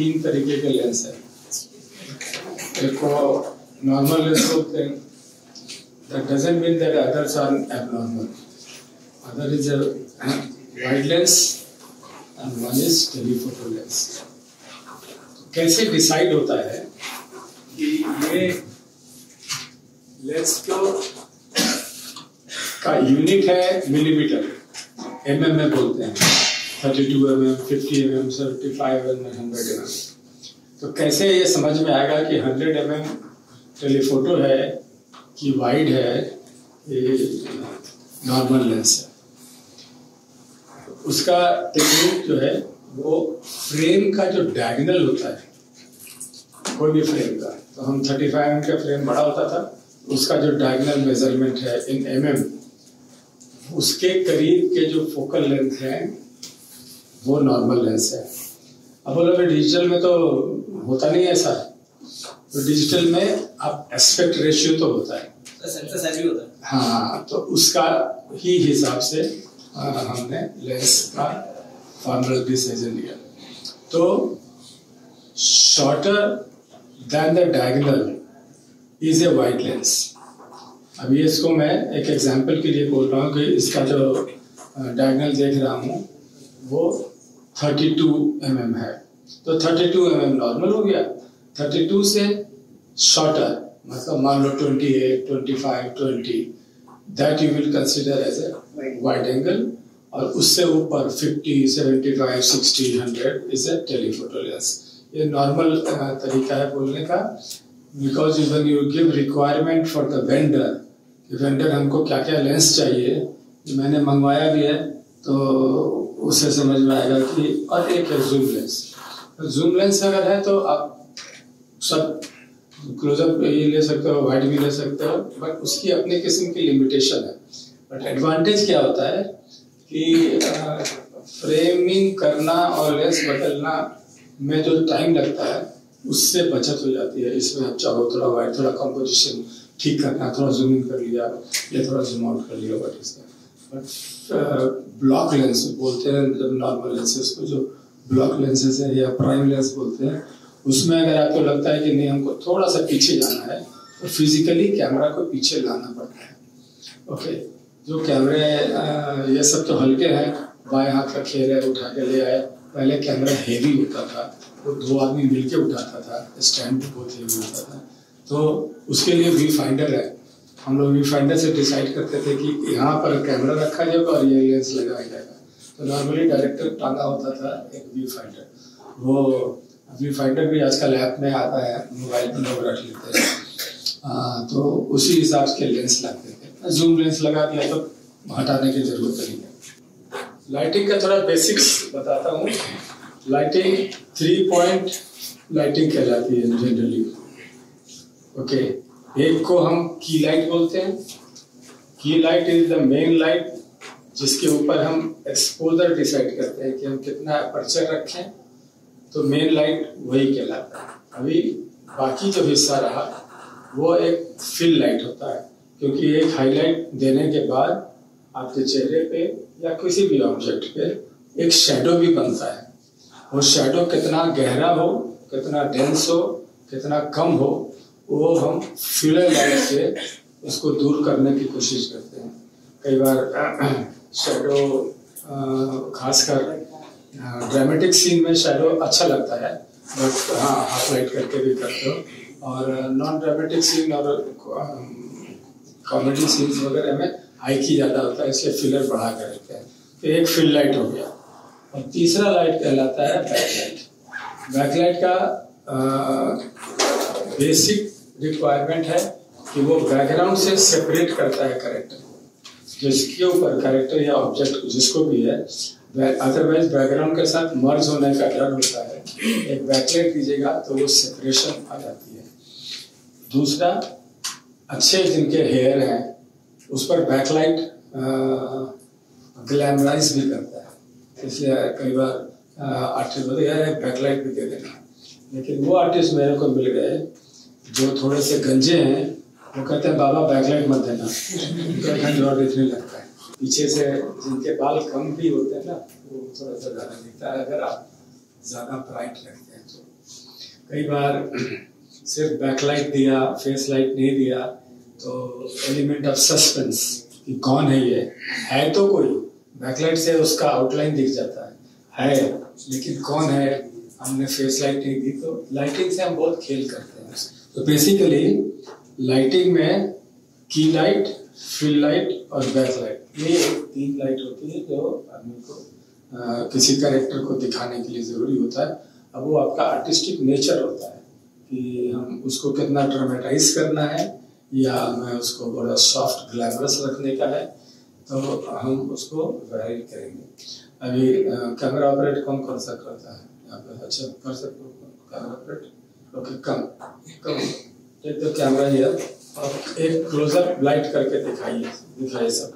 तीन तरीके के लेंस है। एक को नॉर्मल लेंस होते हैं। That doesn't mean that others are abnormal other is a wide lens and one is telephoto lens कैसे डिसाइड होता है कि ये लेंस को का यूनिट है मिलीमीटर एमएम में बोलते हैं। Thirty two M M fifty M M seventy five M M hundred M M तो कैसे ये समझ में आएगा कि हंड्रेड एम एम टेलीफोटो है कि वाइड है ये नॉर्मल लेंस है। उसका टेक्निक जो है वो फ्रेम का जो डायगनल होता है कोई भी फ्रेम का तो हम 35 एम का फ्रेम बड़ा होता था उसका जो डायगनल मेज़रमेंट है इन एम mm, उसके करीब के जो फोकल लेंथ है वो नॉर्मल लेंस है। अब बोलो भाई डिजिटल में तो होता नहीं ऐसा। तो डिजिटल में अब एस्पेक्ट रेशियो तो होता है। हाँ। तो उसका ही हिसाब से आ, हमने लेंस का फॉर्मल डिसीज़न लिया। तो shorter than the diagonal is a wide lens अभी इसको मैं एक एग्जांपल के लिए बोल रहा हूँ कि इसका जो डायगनल देख रहा हूँ वो 32 एम mm है। तो 32 एम mm नॉर्मल हो गया। 32 से शॉर्टर मतलब मान लो 28, 25, 20 that you will consider as a wide angle और उससे ऊपर 50, 75, 60, 100 इज़ ए टेलीफोटो लेंस ये नॉर्मल तरीका है बोलने का। Because even you give requirement for the vendor vendor हमको क्या क्या लेंस चाहिए मैंने मंगवाया भी है तो उसे समझ में आएगा कि और एक है जूम लेंस जूम लेंस अगर है तो आप सब क्लोजअप ये ले सकते हो वाइड भी ले सकते हो बट उसकी अपने किस्म की लिमिटेशन है। बट एडवांटेज क्या होता है कि फ्रेमिंग करना और लेंस बदलना में जो टाइम लगता है, उससे बचत हो जाती है। इसमें आप चाहो थोड़ा वाइड थोड़ा कंपोजिशन ठीक करना, थोड़ा जूम इन कर लिया, या थोड़ा जूम आउट कर लिया बट इसका ब्लॉक लेंस बोलते हैं जब नॉर्मल लेंसेज को जो ब्लॉक लेंसेज है या प्राइम लेंस बोलते हैं, उसमें अगर आपको लगता है कि नहीं, हमको थोड़ा सा पीछे जाना है तो फिजिकली कैमरा को पीछे लाना पड़ता है। ओके जो कैमरे ये सब तो हल्के हैं, बाएँ हाथ का खेल है, उठा के ले आए पहले कैमरा हेवी होता था, वो दो आदमी मिलके उठाता था स्टैंड बहुत हेवी होता था। तो उसके लिए व्यू फाइंडर है। हम लोग व्यू फाइंडर से डिसाइड करते थे कि यहाँ पर कैमरा रखा जाएगा और ये लेंस लगाया जाएगा तो नॉर्मली डायरेक्टर टांगा होता था एक व्यू फाइंडर वो व्यू फाइंडर भी आजकल ऐप में आता है मोबाइल पर लोग रख लेते हैं। तो उसी हिसाब से लेंस लगते थे। जूम लेंस लगा दिया तो हटाने की ज़रूरत नहीं है। लाइटिंग का थोड़ा बेसिक्स बताता हूँ। लाइटिंग थ्री पॉइंट लाइटिंग कहलाती है जनरली ओके एक को हम की लाइट बोलते हैं। Key light is the main light जिसके ऊपर हम एक्सपोजर डिसाइड करते हैं कि हम कितना अपर्चर रखें। तो मेन लाइट वही कहलाता है। अभी बाकी जो हिस्सा रहा, वो एक फिल लाइट होता है, क्योंकि एक हाईलाइट देने के बाद आपके चेहरे पे या किसी भी ऑब्जेक्ट पे एक शेडो भी बनता है। वो शेडो कितना गहरा हो, कितना डेंस हो, कितना कम हो वो हम फिलर लाइट से उसको दूर करने की कोशिश करते हैं। कई बार शेडो खासकर ड्रामेटिक सीन में शेडो अच्छा लगता है बट हाँ हाफ़ लाइट करके भी करते हो। और नॉन ड्रामेटिक सीन और कॉमेडी सीन्स वगैरह में हाई की ज़्यादा होता है इसलिए फिलर बढ़ा कर रखते हैं। तो एक फिल लाइट हो गया। और तीसरा लाइट कहलाता है बैकलाइट बैकलाइट का आ, बेसिक रिक्वायरमेंट है कि वो बैकग्राउंड से सेपरेट करता है करेक्टर जिसके ऊपर करेक्टर या ऑब्जेक्ट जिसको भी है अदरवाइज़ बैकग्राउंड के साथ मर्ज होने का डर होता है। एक बैकलाइट दीजिएगा तो वो सेपरेशन आ जाती है। दूसरा, अच्छे जिनके हेयर हैं, उस पर बैकलाइट ग्लैमराइज भी करता है। इसलिए कई बार आर्टिस्ट बोलते यार बैकलाइट भी दे देना। लेकिन वो आर्टिस्ट मेरे को मिल गए जो थोड़े से गंजे हैं, वो कहते हैं, बाबा बैकलाइट मत देना। उनका ज़ोर लगता है। पीछे से जिनके बाल कम भी होते हैं ना, वो थोड़ा सा ज़्यादा दिखता है। अगर आप ज़्यादा ब्राइट लगते हैं तो। कई बार सिर्फ़ बैकलाइट दिया फेस लाइट नहीं दिया तो एलिमेंट ऑफ़ सस्पेंस कि कौन है ये? है तो कोई। बैकलाइट से उसका आउटलाइन दिख जाता है। है, लेकिन कौन है? हमने फेस लाइट नहीं दी तो लाइटिंग से हम बहुत खेल करते हैं। तो बेसिकली लाइटिंग में की लाइट फिल लाइट और बैक लाइट ये तीन लाइट होती है जो आदमी को आ, किसी करेक्टर को दिखाने के लिए ज़रूरी होता है। अब वो आपका आर्टिस्टिक नेचर होता है कि हम उसको कितना ड्रामेटाइज करना है या हमें उसको बड़ा सॉफ्ट ग्लैमरस रखने का है तो हम उसको वेरी करेंगे। अभी कैमरा ऑपरेट कौन कौन सा करता है? यहाँ पे अच्छा कर सकते हो? Camera operate okay come come take the camera here और एक क्लोजअप लाइट करके दिखाइए दिखाइए सब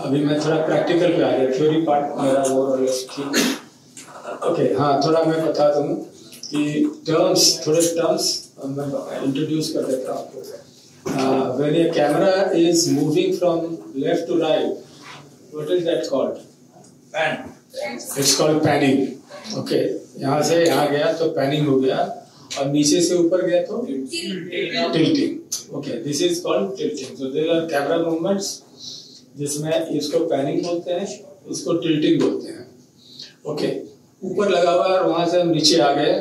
अभी मैं थोड़ा प्रैक्टिकल पे आ गया थ्योरी पार्ट मेरा और ठीक ओके हाँ थोड़ा मैं बता दूँ कि टर्म्स थोड़े टर्म्स मैं इंट्रोड्यूस कर देता हूँ आपको when a camera is moving from left to right, what is that called? Pan. It's called panning. Okay. यहाँ से यहाँ गया तो पैनिंग हो गया और नीचे से ऊपर गया तो? Tilting okay this is called tilting so there are camera movements जिसमें इसको पैनिंग बोलते हैं इसको टिल्टिंग बोलते हैं। Okay okay. ऊपर लगा हुआ और वहाँ से हम नीचे आ गए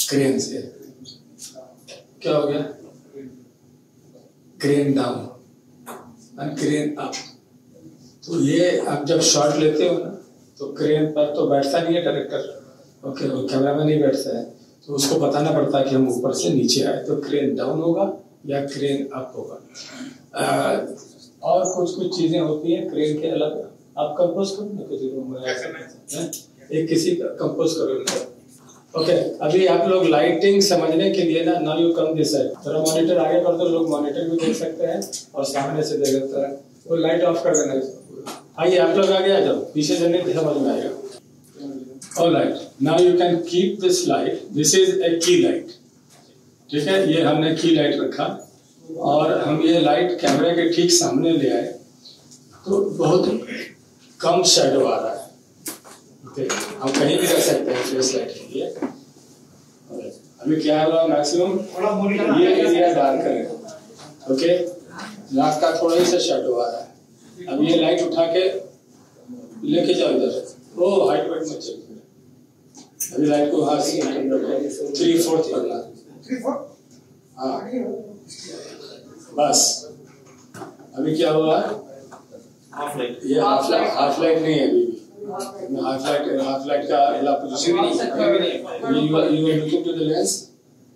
क्रेन से। क्या हो गया? Crane down and crane up तो ये आप जब शॉट लेते हो ना तो क्रेन पर तो बैठता नहीं है डायरेक्टर ओके वो कैमरा में नहीं बैठता है। तो उसको बताना पड़ता है कि हम ऊपर से नीचे आए तो क्रेन डाउन होगा या क्रेन अप होगा। और कुछ कुछ चीज़ें होती हैं क्रेन के अलग। आप कंपोज करो ना किसी कुछ एक किसी का कंपोज करो ओके okay, अभी आप लोग लाइटिंग समझने के लिए ना now you come this side थोड़ा मॉनिटर आगे कर दो लोग मॉनिटर भी देख सकते हैं और सामने से देख सकते हैं। वो लाइट ऑफ़ कर देना आइए आप लोग आगे आ जाओ। पीछे जने समझ में आएगा। All right now you can keep this light this is a key light ठीक है? ये हमने की लाइट रखा। और हम ये लाइट कैमरे के ठीक सामने ले आए। तो बहुत कम शेडो आ रहा है। ओके हम कहीं भी रख सकते हैं फेस लाइट के लिए। अभी क्या है मैक्सिमम ये एरिया डार्क करें। ओके रात का थोड़ा ही सा शेडो आ रहा है। अब ये लाइट उठा के लेके जाओ इधर। ओ हाइट वेट मत चेक अभी लाइट को हाथ से थ्री फोर्थ करना हाँ बस अभी क्या हुआ हाफ़ लाइट ये हाफ़ लाइट हाफ़ लाइट नहीं है अभी half light half light का अगला पोजीशन नहीं are you are looking to the lens?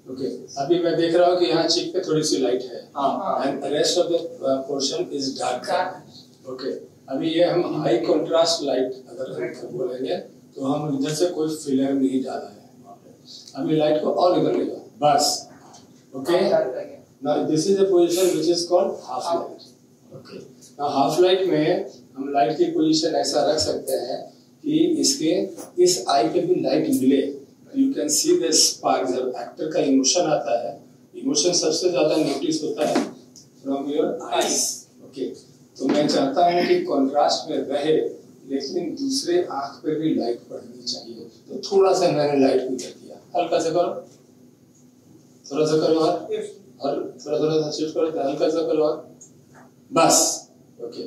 Okay. अभी मैं देख रहा हूँ कि यहाँ चिक पे थोड़ी सी लाइट है the rest of the portion is dark. Okay. अभी ये हम हाई कंट्रास्ट लाइट अगर बोलेंगे तो हम इधर से कोई फिलर नहीं डाला है अभी लाइट को और इधर ले जाओ बस okay now this is a position which is called half light. Okay? Now half light में हम लाइट की पोजीशन ऐसा रख सकते हैं कि इसके इस आई पे भी लाइट मिले। You can see the spark जब एक्टर का इमोशन आता है इमोशन सबसे ज़्यादा नोटिस होता है फ्रॉम योर आईज ओके तो मैं चाहता हूँ कि कॉन्ट्रास्ट में रहे। लेकिन दूसरे आँख पे भी लाइट पड़नी चाहिए। तो थोड़ा सा मैंने लाइट भी कर दिया। हल्का सा करो। थोड़ा सा करो और थोड़ा थोड़ा सा शिफ्ट करो हल्का सा करो बस। ओके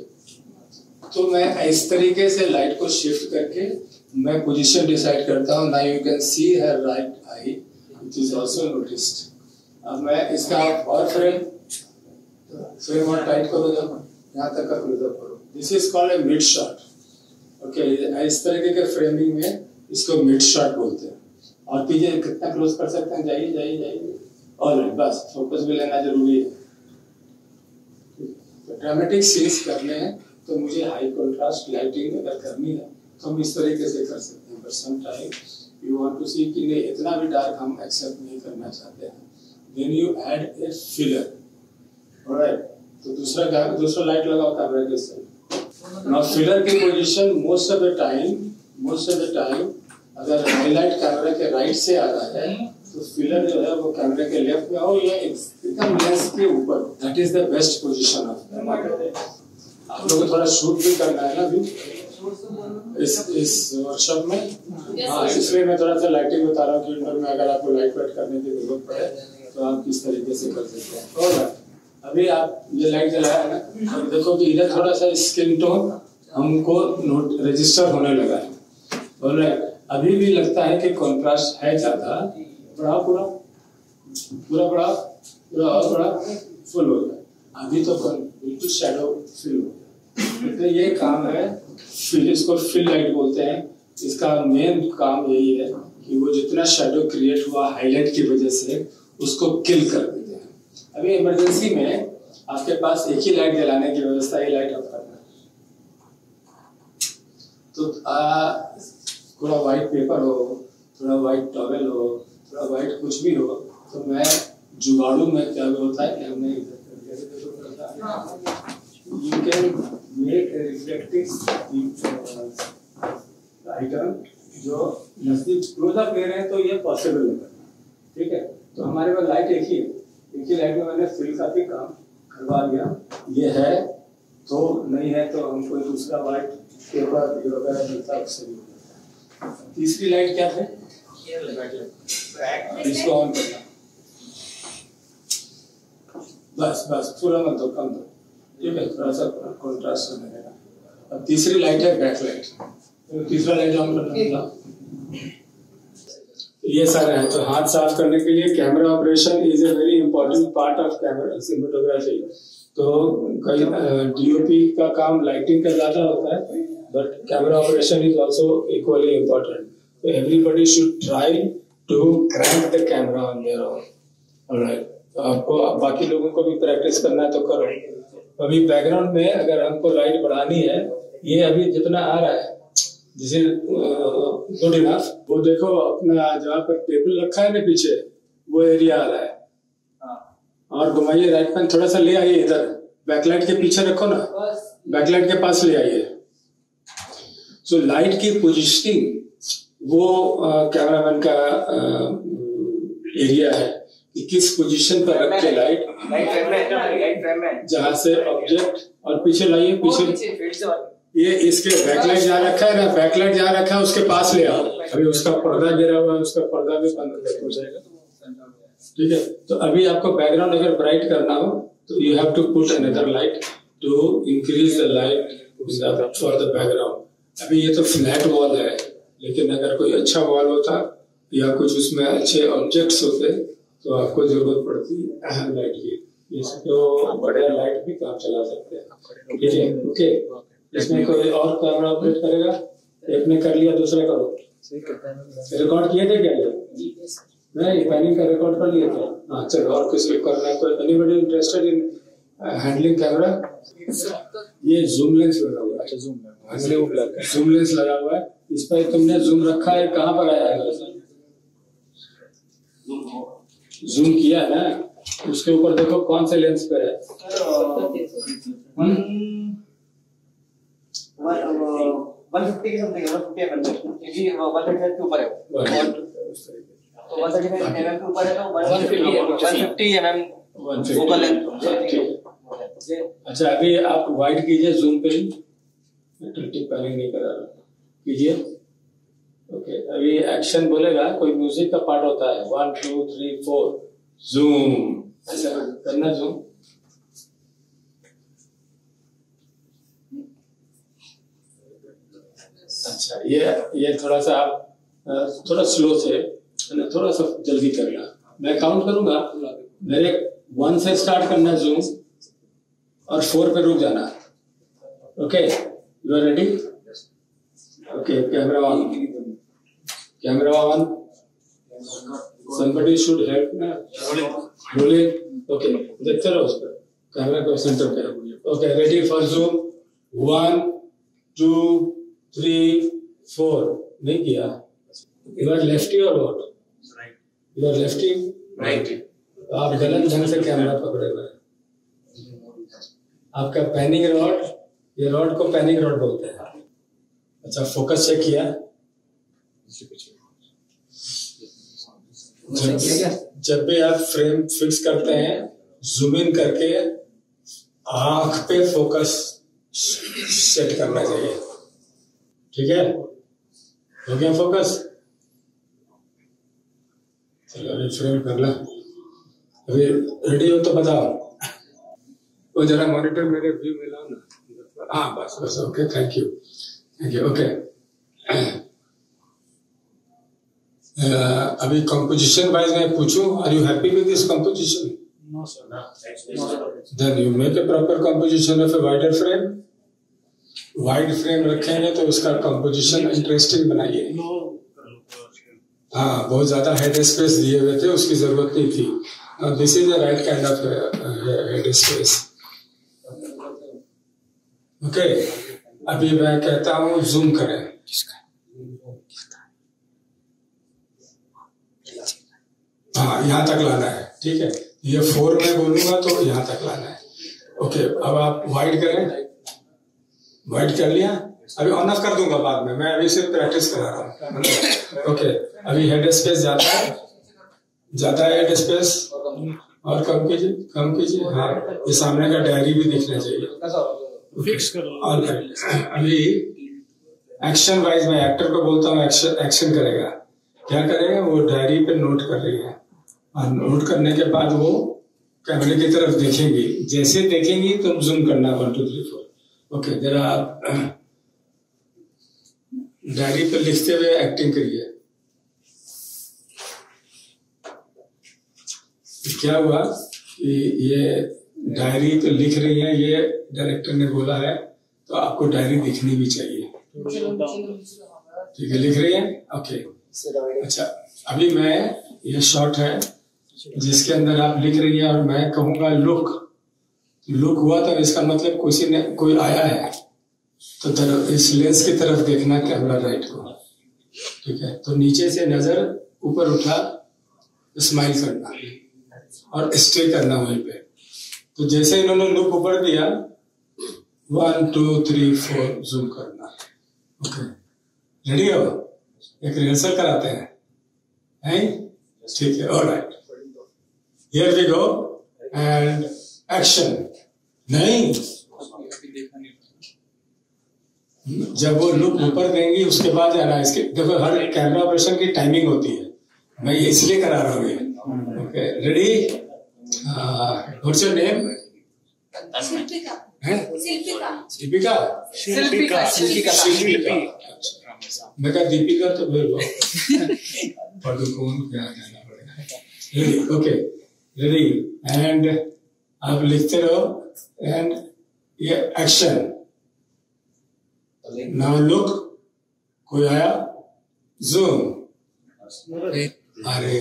तो मैं इस तरीके से लाइट को शिफ्ट करके मैं पोजीशन डिसाइड करता हूँ। Now you can see her right eye it is also noticed अब मैं इसका और फ्रेम फ्रेम और टाइट करो जब यहाँ तक का क्लोजअप करो। This is called a mid shot okay okay, इस तरीके के फ्रेमिंग में इसको मिड शॉट बोलते हैं। और पीछे कितना क्लोज कर सकते हैं? जाइए जाइए जाइए। और बस फोकस भी लेना ज़रूरी है। तो ड्रामेटिक सीन्स करने हैं तो मुझे हाई कंट्रास्ट लाइटिंग अगर करनी है तो हम इस तरीके से कर सकते हैं। But some time you want to see कि नहीं इतना भी डार्क हम एक्सेप्ट नहीं करना चाहते हैं। Then you add a filler all right तो दूसरा दूसरा लाइट लगाओ कैमरे के साथ नाउ फिलर की position most of the time most of the time अगर हाईलाइट कैमरे के राइट से आ रहा है तो फिलर जो है वो कैमरे के लेफ़्ट में हो या एकदम लेंस के ऊपर that is the best position of आप लोगों को थोड़ा शूट भी करना है ना अभी? इस इस वर्कशॉप में? हाँ इसलिए मैं थोड़ा सा लाइटिंग बता रहा हूँ कि इंडोर में अगर आपको लाइट वेट करने की ज़रूरत पड़े तो आप किस तरीके से कर सकते हैं। अभी आप ये लाइट जलाया है ना देखो कि इधर थोड़ा सा स्किन टोन हमको नोट रजिस्टर होने लगा है। और अभी भी लगता है कि कॉन्ट्रास्ट है ज़्यादा। बड़ा पूरा पूरा बड़ा पूरा और बड़ा फुल हो गया। अभी तो बिल्कुल शेडो फिल हो गया। तो ये काम है फिल इसको फिल लाइट बोलते हैं। इसका मेन काम यही है कि वो जितना शेडो क्रिएट हुआ हाईलाइट की वजह से उसको किल कर हैं अभी इमरजेंसी में आपके पास एक ही लाइट जलाने की व्यवस्था है लाइट ऑफ़ करना। तो आ, थोड़ा व्हाइट पेपर हो थोड़ा व्हाइट टॉवेल हो थोड़ा व्हाइट कुछ भी हो तो मैं जुगाड़ू में क्या होता है कि हमने can make a reflecting item जो नज़दीक क्लोजअप ले रहे हैं तो ये पॉसिबल है। ठीक है? तो हमारे पास लाइट एक ही है। ही लाइट में मैंने फिल काफ़ी काम करवा दिया ये है तो नहीं है तो हम कोई दूसरा लाइट पेपर वगैरह मिलता है उससे भी तीसरी लाइट क्या है? इसको ऑन करना। बस बस पूरा मत दो कम दो। ठीक है थोड़ा सा कॉन्ट्रास्ट देगा अब तीसरी लाइट है बैक लाइट तो तीसरा लाइट ऑन करना ये सारे हैं। तो हाथ साफ़ करने के लिए camera operation is a very important part of camera cinematography तो कई डीओपी का काम लाइटिंग का ज़्यादा होता है but camera operation is also equally important तो everybody should try to crank the camera on their own all right तो आपको, बाकी लोगों को भी प्रैक्टिस करना है तो करो। अभी बैकग्राउंड में अगर हमको लाइट बढ़ानी है, ये अभी जितना आ रहा है दिस इज़ गुड इनफ। वो देखो अपना जहाँ पर टेबल रखा है ना पीछे वो एरिया आ रहा है। हाँ। और घुमाइए राइट पैन थोड़ा सा ले आइए इधर। बैकलाइट के पीछे रखो ना। बैकलाइट के पास ले आइए। सो so, लाइट की पोजिशनिंग वो कैमरामैन का एरिया है कि किस पोजीशन पर रख के लाइट जहाँ से ऑब्जेक्ट और पीछे लाइए पीछे ये इसके बैकलाइट जहाँ रखा है ना, बैकलाइट जहाँ रखा है, उसके पास ले आओ। अभी उसका पर्दा गिरा हुआ है, उसका पर्दा भी बंद हो जाएगा। ठीक है? तो अभी आपको बैकग्राउंड अगर ब्राइट करना हो तो you have to put another light to increase the light for the background अभी ये तो फ्लैट वॉल है, लेकिन अगर कोई अच्छा वॉल होता, या कुछ उसमें अच्छे ऑब्जेक्ट्स होते तो आपको ज़रूरत पड़ती अहम लाइट की। तो बड़े लाइट भी काम चला सकते हैं। ठीक है? ओके इसमें कोई और कैमरा ऑपरेट करेगा? एक ने कर लिया दूसरा करो रिकॉर्ड किए थे क्या नहीं पैनिंग का रिकॉर्ड कर लिया था। हाँ चलो और किसी को करना है? कोई anybody interested in handling camera ये जूम लेंस लगा हुआ है। अच्छा जूम जूम लेंस लगा हुआ है। इस पर तुमने जूम रखा है? कहाँ पर आया है? जूम किया है ना? उसके ऊपर देखो कौन से लेंस पे है? अच्छा अभी आप वाइड कीजिए जूम पे। नहीं करा रहा। कीजिए। ओके अभी एक्शन बोलेगा, कोई म्यूज़िक का पार्ट होता है। One two three four zoom ऐसा करना जूम अच्छा ये ये थोड़ा सा आप थोड़ा स्लो से थोड़ा सा जल्दी करना मैं काउंट करूँगा, मेरे वन से स्टार्ट करना जूम और फोर पे रुक जाना। Okay you are ready okay camera on camera on somebody should help ना रोलिंग ओके देखते रहो उस पर। कैमरा को सेंटर पे okay ready for zoom one two three four नहीं किया यू आर लेफ्टी और what you are lefty right आप गलत ढंग से कैमरा पकड़े हुए आपका पैनिंग रॉड ये रॉड को पैनिंग रॉड बोलते हैं। अच्छा फोकस चेक किया। जब जब भी आप फ्रेम फिक्स करते हैं जूम इन करके आँख पे फोकस सेट करना चाहिए। ठीक है? हो गया फोकस चलो अभी फ्रेम कर ला अभी रेडी हो तो बताओ वो जरा मॉनिटर मेरे व्यू में लाओ ना हाँ बस बस okay thank you thank you okay अभी कंपोजिशन वाइज मैं पूछूँ are you happy with this composition No, sir. No. then you make a proper composition of a wider frame. Wide frame रखेंगे तो उसका कंपोजिशन इंटरेस्टिंग बनाइए। हाँ बहुत ज़्यादा हेड स्पेस दिए हुए थे उसकी ज़रूरत नहीं थी। This is the right kind of head space okay अभी मैं कहता हूँ जूम करें। हाँ यहाँ तक लाना है ठीक है? ये फोर में बोलूँगा तो यहाँ तक लाना है। ओके अब आप वाइड करें। वाइड कर लिया? अभी ऑन ऑफ़ कर दूँगा बाद में मैं अभी सिर्फ़ प्रैक्टिस करा रहा हूँ। ओके अभी हेड स्पेस जाता है। जाता है हेड स्पेस और कम कीजिए कम कीजिए। हाँ ये सामने का डायरी भी दिखना चाहिए। फिक्स कर अभी एक्शन वाइज मैं एक्टर को बोलता हूँ एक्शन एक्शन करेगा। क्या करेगा? वो डायरी पे नोट कर रही है। और नोट करने के बाद वो कैमरे की तरफ़ देखेंगी। जैसे देखेंगी तो जूम करना one two three four okay जरा डायरी पर लिखते हुए एक्टिंग करिए। क्या हुआ कि ये डायरी तो लिख रही है, ये डायरेक्टर ने बोला है तो आपको डायरी दिखनी भी चाहिए। ठीक है, लिख रही है? ओके अच्छा अभी मैं, ये शॉट है, जिसके अंदर आप लिख रही है और मैं कहूँगा लुक लुक हुआ तो इसका मतलब किसी ने, कोई आया है? तो इस लेंस की तरफ़ देखना कैमरा राइट को। ठीक है? तो नीचे से नज़र ऊपर उठा स्माइल करना। और स्टे करना वहीं पे। तो जैसे इन्होंने लुक ऊपर दिया one two three four zoom करना। ओके रेडी हो? एक रिहर्सल कराते हैं। हैं? ठीक है. All right here we go and action नहीं। जब वो लुक ऊपर देंगी उसके बाद जाना है इसके देखो हर कैमरा ऑपरेशन की टाइमिंग होती है। मैं ये इसलिए करा रहा हूँ ये। Okay ready what's your name Shilpika. Shilpika. Deepika? Shilpika. Shilpika. Shilpika. मैं कहा दीपिका तो फिर वो पर तो कौन क्या कहना पड़ेगा? रेडी ओके रेडी एंड आप लिखते रहो। एंड ये एक्शन नाउ लुक कोई आया? जूम अरे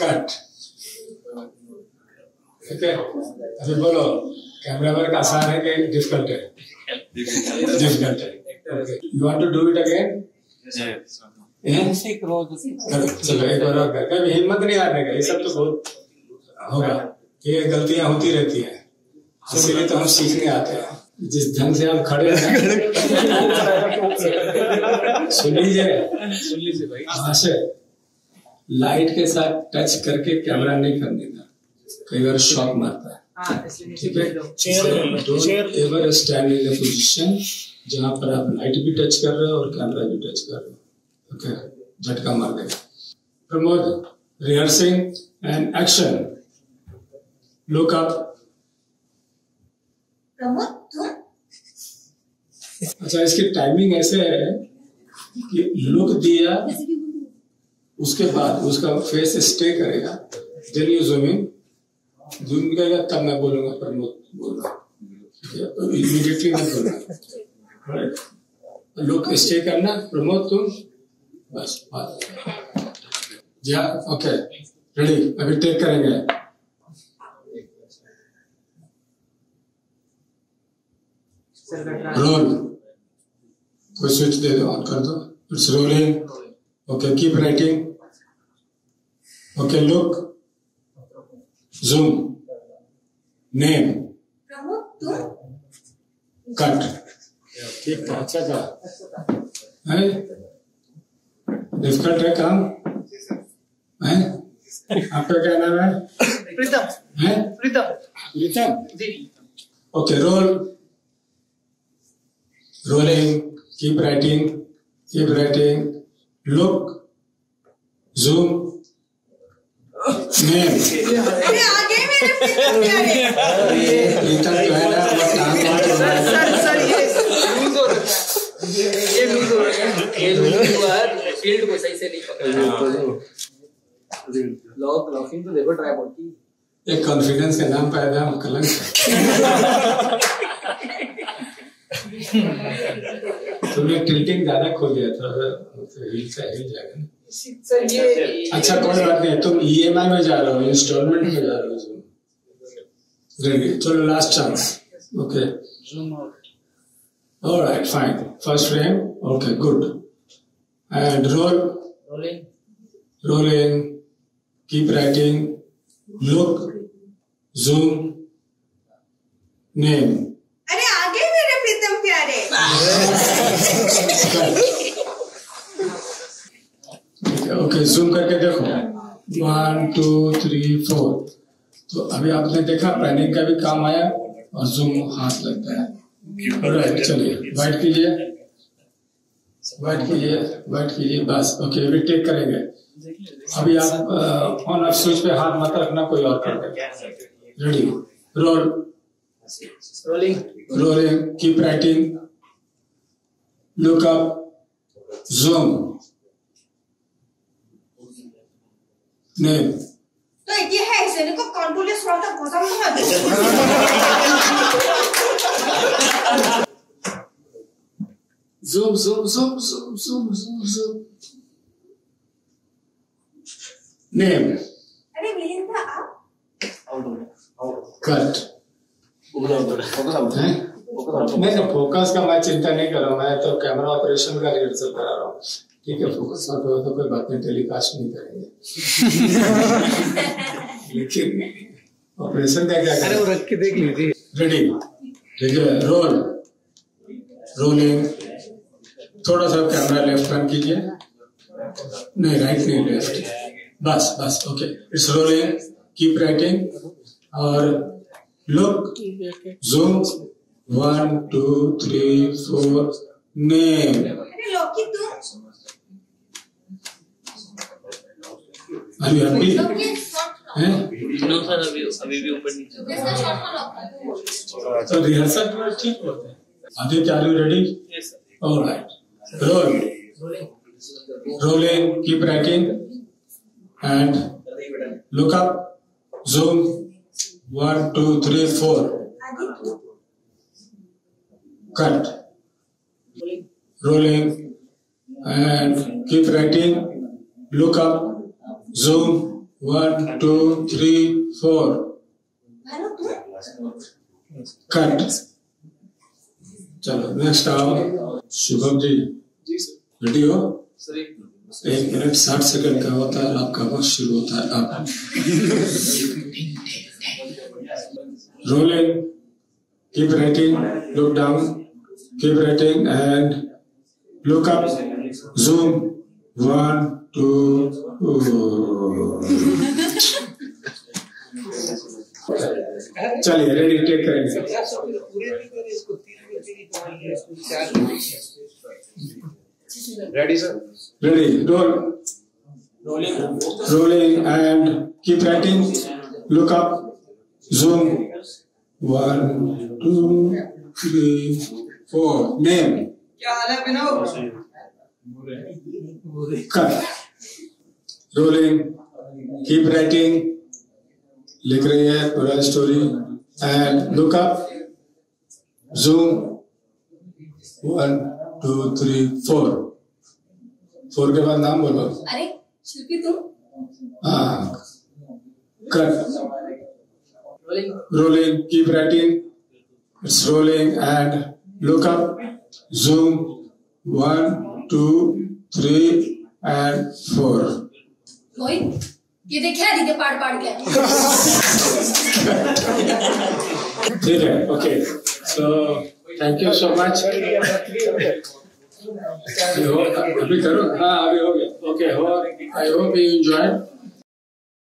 कट ठीक है? अभी बोलो कैमरा वर्क आसान है कि डिफ़िकल्ट है? डिफ़िकल्ट है. You want to do it again चलो एक बार और हिम्मत नहीं हारने का ये सब तो बहुत होगा। ये गलतियाँ होती रहती हैं। इसीलिए तो हम सीखने आते हैं। जिस ढंग से आप खड़े हैं सुन लीजिए। सुन लीजिए भाई। वहाँ से लाइट के साथ टच करके कैमरा नहीं करने का। कई बार शॉक मारता है। ठीक है? एवर स्टैंड इन पोजीशन जहाँ पर आप लाइट भी टच कर रहे हो और कैमरा भी टच कर रहे हो। ओके झटका मार देगा। Pramod rehearsing and action look up Pramod तुम अच्छा इसकी टाइमिंग ऐसे है कि लुक दिया उसके बाद उसका फेस स्टे करेगा। Then you zoom in zoom करेगा तब मैं बोलूँगा प्रमोद बोलना इमीडिएटली मत बोलना लुक स्टे करना प्रमोद तुम बस बात। या ओके रेडी अभी टेक करेंगे। रोल कोई स्विच दे दो ऑन कर दो। It's rolling okay keep writing okay look zoom name cut ठीक था अच्छा था। है डिफ़िकल्ट है काम? है आपका क्या नाम है? प्रीतम। है Pritam. Pritam ji. Okay roll rolling keep writing keep writing. Look zoom name. अरे आगे मेरे प्रीतम प्यारे प्रीतम जो है ना वो टांग वांग सर सर ये लूज हो रखा है। ये लूज हो रखा है। ये लूज हुआ है फ़ील्ड को सही से नहीं पकड़ा। लॉक लॉकिंग तो देखो ट्राई की एक कॉन्फिडेंस के नाम पे नाम कलंक। तुमने टिल्टिंग ज़्यादा खो दिया था तो हिल से हिल जाएगा ना। ये अच्छा कोई बात नहीं तुम ईएमआई में जा रहे हो इंस्टॉलमेंट में जा रहे हो तुम। चलो last chance okay all right fine first frame okay good and roll rolling rolling. Keep writing. Look. Zoom. Name अरे आगे मेरे प्रीतम प्यारे ओके जूम करके देखो। वन टू थ्री फोर तो अभी आपने देखा पैनिक का भी काम आया और जूम हाथ लगता है। चलिए वाइट कीजिए। वाइट कीजिए वाइट कीजिए बस। ओके अभी टेक करेंगे। अभी आप ऑन ऑफ़ स्विच पे हाथ मत रखना कोई और कर ready roll rolling rolling, keep writing, look up, zoom, name, तो ये है ऐसे को कंट्रोल स्वतः खत्म कर zoom, zoom, zoom, zoom, zoom, zoom, zoom. Name, अरे वीरेंद्र आप cut. हैं? नहीं नहीं फोकस का मैं चिंता नहीं कर रहा हूँ। मैं तो कैमरा ऑपरेशन का रिहर्सल करा रहा हूँ। ठीक है फोकस ना हो तो कोई बात नहीं टेलीकास्ट नहीं करेंगे। लेकिन ऑपरेशन का क्या अरे वो रख के देख लीजिए। रेडी ठीक है रोल रोलिंग थोड़ा सा कैमरा लेफ़्ट टर्न कीजिए। नहीं राइट नहीं लेफ़्ट बस बस okay it's rolling keep writing और look zoom one two three four name अरे लौकी तुम आर यू हैप्पी लौकी शॉर्ट हैं नो सर अभी अभी भी ऊपर नीचे इसका शॉर्ट में लौकी तो रिहर्सल थोड़ा ठीक होते हैं Aditya are you ready yes alright roll rolling, keep writing, and look up, zoom, one, two, three, four, आगे Cut, rolling, and keep writing, look up, zoom, one, two, three, four, cut. चलो next आओ शुभम जी हो sir एक minute साठ second का होता है आपका वक्त शुरू होता है अब rolling keep writing look down keep writing and look up zoom one two चलिए रेडी टेक करेंगे ready sir ready roll rolling rolling and keep writing. Look up, zoom. One, two, three, four name क्या हाल है rolling keep लिख रही है royal story and look up zoom one two three four four के बाद नाम बोलो. अरे शिल्पी तुम? हाँ. कर rolling rolling keep writing it's rolling and look up, zoom, one, two, three, and four. Mohit ये देखिए आदि के पाड़ पाड़ के ठीक है okay so thank you so much अभी करो? हाँ अभी हो गया. ओके हो आई होप यू एंजॉय